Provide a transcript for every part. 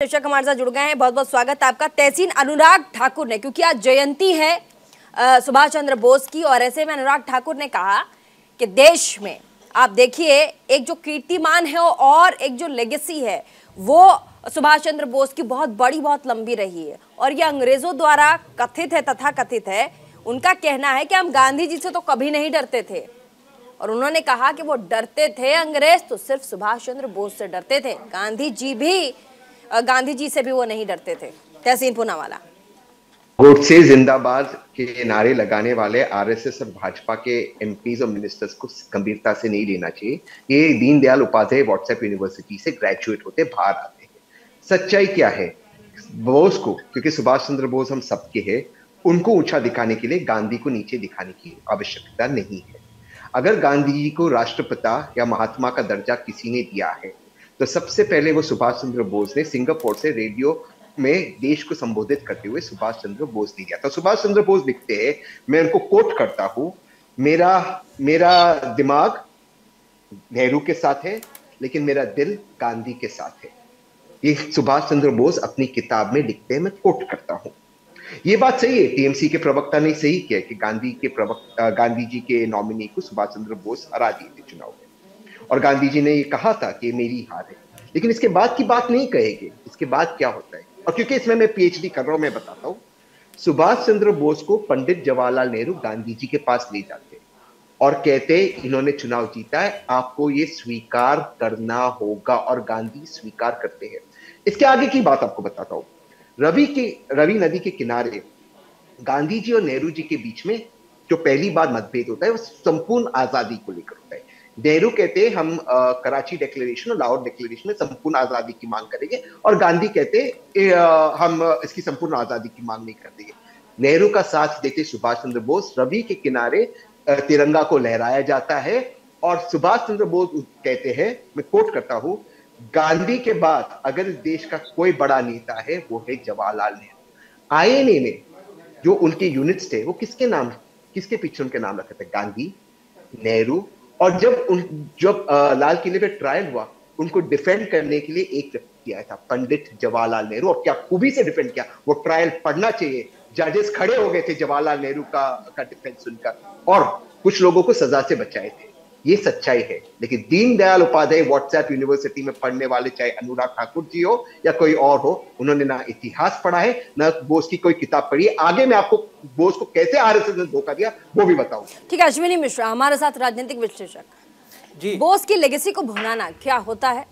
दर्शक हमारे साथ जुड़ गए हैं। बहुत बहुत स्वागत है आपका। तहसीन अनुराग ठाकुर ने, क्योंकि आज जयंती है सुभाष चंद्र बोस की, और ऐसे में अनुराग ठाकुर ने कहा कि देश में, आप देखिए, एक जो कीर्तिमान है और एक जो लेगेसी है, वो सुभाष चंद्र बोस की बहुत बड़ी, बहुत लंबी रही है। और ये अंग्रेज़ों द्वारा कथित है तथा कथित है, उनका कहना है कि हम गांधी जी से तो कभी नहीं डरते थे। और उन्होंने कहा कि वो डरते थे अंग्रेज़ तो सिर्फ़ सुभाष चंद्र बोस से डरते थे। गांधी जी भी गांधी जी से भी वो नहीं डरते थे, तहसीन पूनावाला। गोडसे जिंदाबाद के नारे लगाने वाले आरएसएस और भाजपा के एमपीज और मिनिस्टर्स को गंभीरता से नहीं लेना चाहिए। ये दीनदयाल उपाध्याय व्हाट्सएप यूनिवर्सिटी से ग्रेजुएट होते बाहर आते हैं। सच्चाई क्या है? बोस को, क्योंकि सुभाष चंद्र बोस हम सबके हैं, उनको ऊँचा दिखाने के लिए गांधी को नीचे दिखाने की आवश्यकता नहीं है। अगर गांधी जी को राष्ट्रपिता या महात्मा का दर्जा किसी ने दिया है तो सबसे पहले वो सुभाष चंद्र बोस ने सिंगापुर से रेडियो में देश को संबोधित करते हुए सुभाष चंद्र बोस ने दिया तो सुभाष चंद्र बोस लिखते हैं, मैं उनको कोट करता हूँ। मेरा मेरा दिमाग नेहरू के साथ है, लेकिन मेरा दिल गांधी के साथ है। ये सुभाष चंद्र बोस अपनी किताब में लिखते हैं, मैं कोट करता हूँ। ये बात सही है, टीएमसी के प्रवक्ता ने सही किया कि गांधी के प्रवक्ता, गांधी जी के नॉमिनी को सुभाष चंद्र बोस हरा दिए थे चुनाव में। और गांधी जी ने ये कहा था कि मेरी हार है। लेकिन इसके बाद की बात नहीं कहेगी। इसके बाद क्या होता है? और क्योंकि इसमें मैं पीएचडी कर रहा हूँ, मैं बताता हूँ। सुभाष चंद्र बोस को पंडित जवाहरलाल नेहरू गांधी जी के पास ले जाते और कहते इन्होंने चुनाव जीता है, आपको ये स्वीकार करना होगा। और गांधी स्वीकार करते हैं। इसके आगे की बात आपको बताता हूँ। रवि के, रवि नदी के किनारे गांधी जी और नेहरू जी के बीच में जो पहली बार मतभेद होता है, वो संपूर्ण आज़ादी को लेकर होता है। नेहरू कहते हम अ, कराची डिक्लेरेशन और लाहौर डिक्लेरेशन में संपूर्ण आज़ादी की मांग करेंगे और गांधी कहते हैं, अ, हम इसकी संपूर्ण आज़ादी की मांग नहीं करते नेहरू का साथ देते सुभाष चंद्र बोस रवि के किनारे तिरंगा को लहराया जाता है और सुभाष चंद्र बोस कहते हैं मैं कोट करता हूँ गांधी के बाद अगर इस देश का कोई बड़ा नेता है वो है जवाहरलाल नेहरू। आईएनए में जो उनके यूनिट्स थे वो किसके नाम किसके पीछे उनके नाम रखे थे? गांधी नेहरू और जब उन, जब लाल किले पे ट्रायल हुआ, उनको डिफेंड करने के लिए एक व्यक्ति आया था, पंडित जवाहरलाल नेहरू। और क्या खूबी से डिफेंड किया? वो ट्रायल पढ़ना चाहिए। जजेस खड़े हो गए थे जवाहरलाल नेहरू का का डिफेंस सुनकर। और कुछ लोगों को सजा से बचाए थे। ये सच्चाई है। लेकिन दीनदयाल उपाध्याय व्हाट्सएप यूनिवर्सिटी में पढ़ने वाले चाहे अनुराग ठाकुर जी हो या कोई और हो उन्होंने ना इतिहास पढ़ा है ना बोस की कोई किताब पढ़ी है। आगे मैं आपको बोस को कैसे आरएसएस ने धोखा दिया वो भी बताऊँगा। ठीक है अश्विनी मिश्रा हमारे साथ राजनीतिक विश्लेषक। जी। बोस की लेगेसी को भुनाना क्या होता है?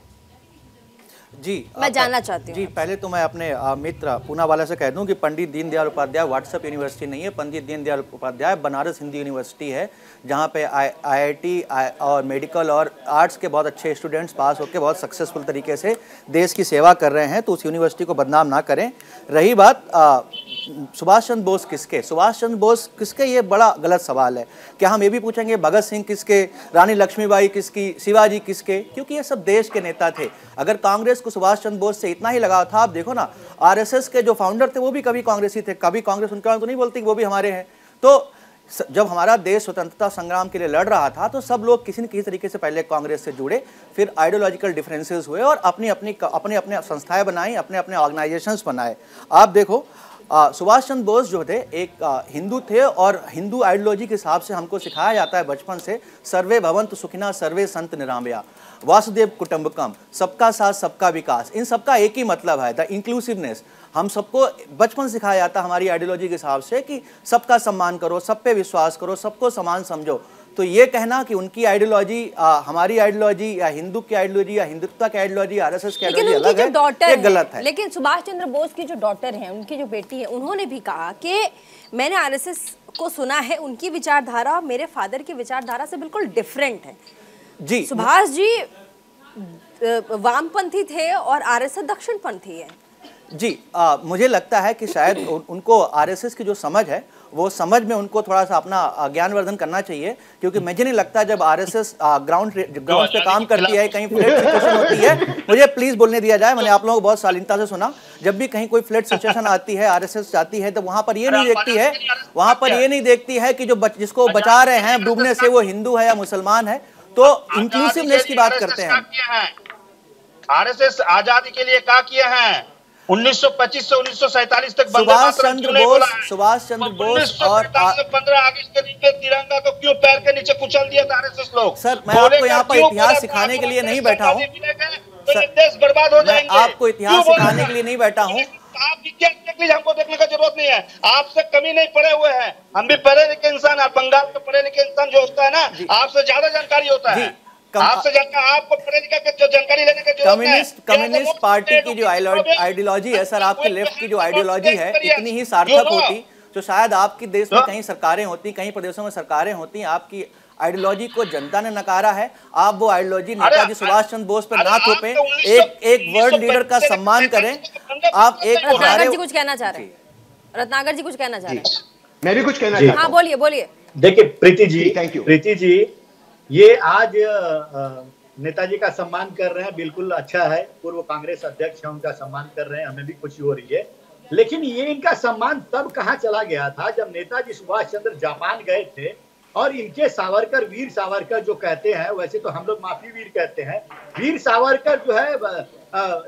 जी मैं जानना चाहती हूँ जी पहले तो मैं अपने मित्र पूना वाला से कह दूँ कि पंडित दीनदयाल उपाध्याय व्हाट्सएप यूनिवर्सिटी नहीं है। पंडित दीनदयाल उपाध्याय बनारस हिंदी यूनिवर्सिटी है जहाँ पे आई आईआईटी और मेडिकल और आर्ट्स के बहुत अच्छे स्टूडेंट्स पास होकर बहुत सक्सेसफुल तरीके से देश की सेवा कर रहे हैं तो उस यूनिवर्सिटी को बदनाम ना करें। रही बात सुभाष चंद्र बोस किसके? सुभाष चंद्र बोस किसके? ये बड़ा गलत सवाल है। क्या हम ये भी पूछेंगे, भगत सिंह किसके? रानी लक्ष्मीबाई किसकी? शिवाजी किसके? क्योंकि ये सब देश के नेता थे। अगर कांग्रेस को सुभाष चंद्र बोस से इतना ही लगाव था, आप देखो ना, आरएसएस के जो फाउंडर थे, वो भी कभी कांग्रेसी थे, कभी कांग्रेस, उनके बारे में तो नहीं बोलती वो भी हमारे हैं। तो जब हमारा देश स्वतंत्रता संग्राम के लिए लड़ रहा था तो सब लोग किसी न किसी तरीके से पहले कांग्रेस से जुड़े, फिर आइडियोलॉजिकल डिफरेंसेस हुए और अपनी अपनी अपने अपने संस्थाएँ बनाई अपने अपने ऑर्गेनाइजेशंस बनाए। आप देखो सुभाष चंद्र बोस जो थे, एक हिंदू थे और हिंदू आइडियोलॉजी के हिसाब से हमको सिखाया जाता है बचपन से, सर्वे भवंत सुखिना, सर्वे संत निरामया। वासुदेव कुटुंबकम, सबका साथ, सबका विकास। इन सबका एक ही मतलब है द इंक्लूसिवनेस हम सबको बचपन सिखाया जाता है हमारी आइडियोलॉजी के हिसाब से कि सबका सम्मान करो, सब पे विश्वास करो, सबको समान समझो। तो ये कहना कि उनकी आइडियोलॉजी हमारी आइडियोलॉजी या हिंदू की आइडियोलॉजी या हिंदुत्व की आइडियोलॉजी आरएसएस की लेकिन आइडियोलॉजी अलग है डॉटर ये गलत है लेकिन सुभाष चंद्र बोस की जो डॉटर है उनकी जो बेटी है उन्होंने भी कहा कि मैंने आरएसएस को सुना है उनकी विचारधारा मेरे फादर की विचारधारा से बिल्कुल डिफरेंट है। जी। सुभाष जी वामपंथी थे और आरएसएस दक्षिणपंथी है। जी आ, मुझे लगता है कि शायद उन, उनको आरएसएस की जो समझ है वो समझ में उनको थोड़ा सा अपना ज्ञानवर्धन करना चाहिए क्योंकि मुझे नहीं लगता जब आरएसएस ग्राउंड ग्राउंड पे काम करती है कहीं फ्लड सिचुएशन होती है मुझे प्लीज़ बोलने दिया जाए मैंने आप लोगों को बहुत शालीनता से सुना जब भी कहीं कोई फ्लड सिचुएशन आती है आरएसएस जाती है तो वहाँ पर ये नहीं देखती है वहाँ पर ये नहीं देखती है कि जो बच, जिसको बचा रहे हैं डूबने से वो हिंदू है या मुसलमान है तो इंक्लूसिवनेस की बात करते हैं। आरएसएस आरएसएस आज़ादी के लिए क्या किए हैं? 1925 से 1947 तक सुभाष चंद्र बोस- सुभाष चंद्र तो बोस और 1947 में 15 अगस्त के दिन तिरंगा को क्यों पैर के नीचे कुचल दिया था आरएसएस लोग? सर, मैं आपको यहाँ पर इतिहास सिखाने के लिए नहीं बैठा हूँ। तो देश बर्बाद हो जाएँगे। आपको इतिहास सिखाने के लिए नहीं बैठा हूँ। क्या टेक्निक हमको देखने का ज़रूरत नहीं है? आपसे कमी नहीं पड़े हुए हैं। हम भी पढ़े लिखे इंसान है। बंगाल के पढ़े लिखे इंसान जो होता है ना आपसे ज़्यादा जानकारी होता है। आपसे ज़्यादा आपको पढ़े लिखे जो जानकारी लेने की है कम्युनिस्ट कम्युनिस्ट पार्टी की जो आइडियोलॉजी है सर आपके लेफ़्ट की जो आइडियोलॉजी है इतनी ही सार्थक होती तो शायद आपकी देश में हाँ। कहीं सरकारें होती कहीं प्रदेशों में सरकारें होती आपकी आइडियोलॉजी को जनता ने नकारा है आप वो आइडियोलॉजी नेताजी सुभाष चंद्र बोस पर ना थोपे तो 1900 एक एक वर्ल्ड लीडर का सम्मान करें। आप एक रत्नाकर जी कुछ कहना चाह रहे हैं। रत्नाकर जी कुछ कहना चाह रहे हैं। मैं भी कुछ कहना जी। चाहता हाँ। हूँ बोलिए बोलिए। देखिए प्रीति जी थैंक यू प्रीति जी ये आज नेताजी का सम्मान कर रहे हैं। बिल्कुल अच्छा है। पूर्व कांग्रेस अध्यक्ष हैं, उनका सम्मान कर रहे हैं। हमें भी खुशी हो रही है। लेकिन ये इनका सम्मान तब कहाँ चला गया था? जब नेताजी सुभाष चंद्र जापान गए थे और इनके सावरकर, वीर सावरकर जो कहते हैं, वैसे तो हम लोग माफ़ी वीर कहते हैं। वीर सावरकर जो है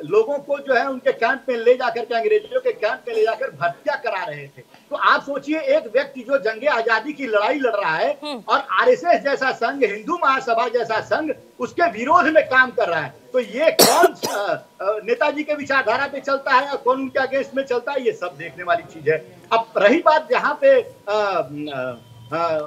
लोगों को जो है उनके कैंप में ले जाकर के अंग्रेज़ों के कैंप में ले जाकर भर्तियाँ करा रहे थे। तो आप सोचिए एक व्यक्ति जो जंगे आज़ादी की लड़ाई लड़ रहा है और आरएसएस जैसा संघ हिंदू महासभा जैसा संघ उसके विरोध में काम कर रहा है। तो ये कौन नेताजी के विचारधारा पे चलता है और कौन उनके अगेंस्ट में चलता है ये सब देखने वाली चीज़ है। अब रही बात जहाँ पे आ, आ, अ,